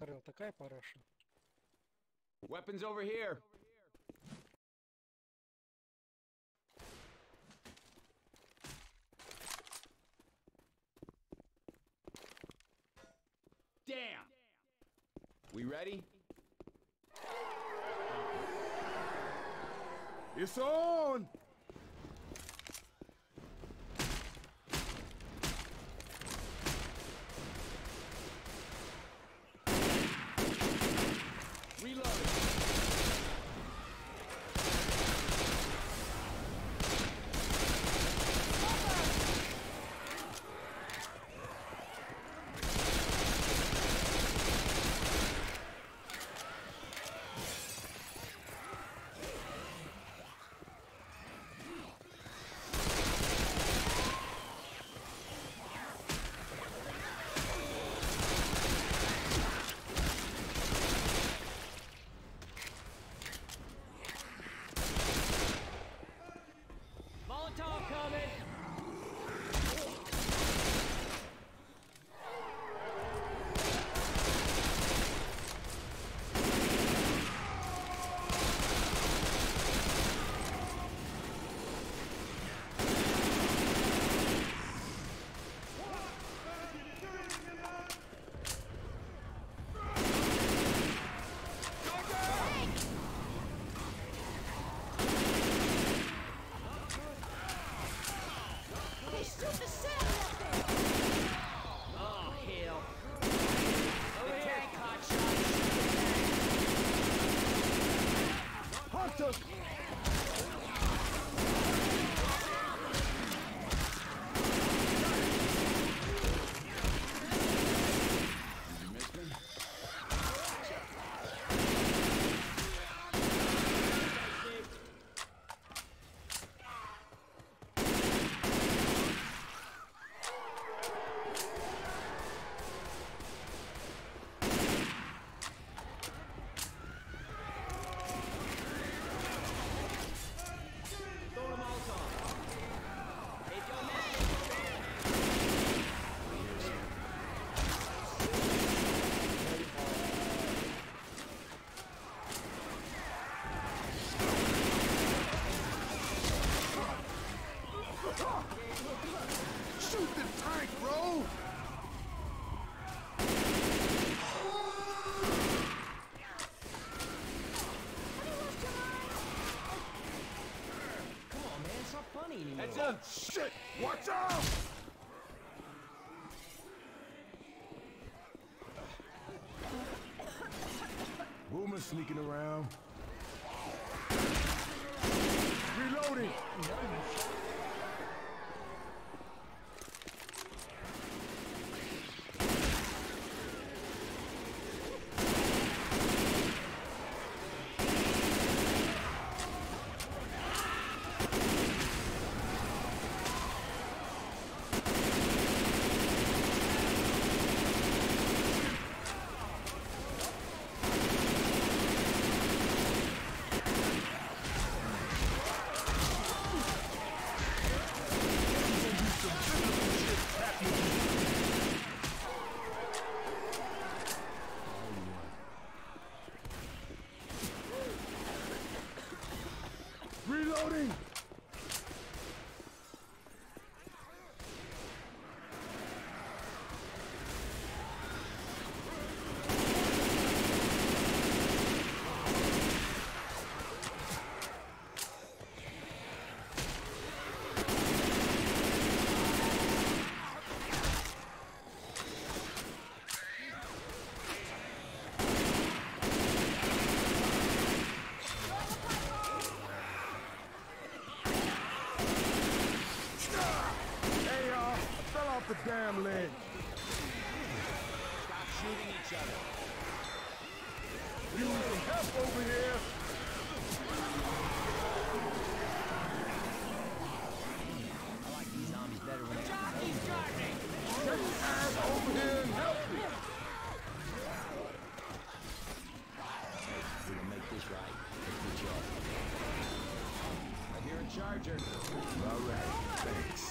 Карел, такая параша. Weapons over here. Damn! We ready? It's on! Heads up! Shit! Watch out! Boomer sneaking around. Reloading! Reloading! The damn ledge. Stop shooting each other. You need some help over here. I like these zombies better when they're Jockey's starting! Get your ass over here and help me. We're gonna make this right. Good job. I hear a charger. All right, thanks.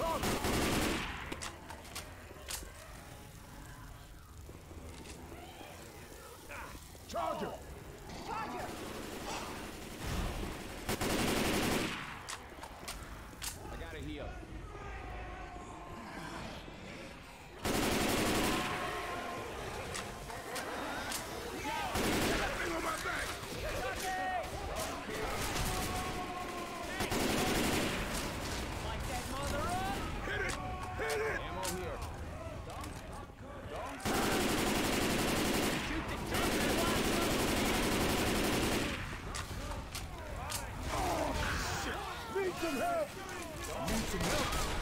Talk! Need some help!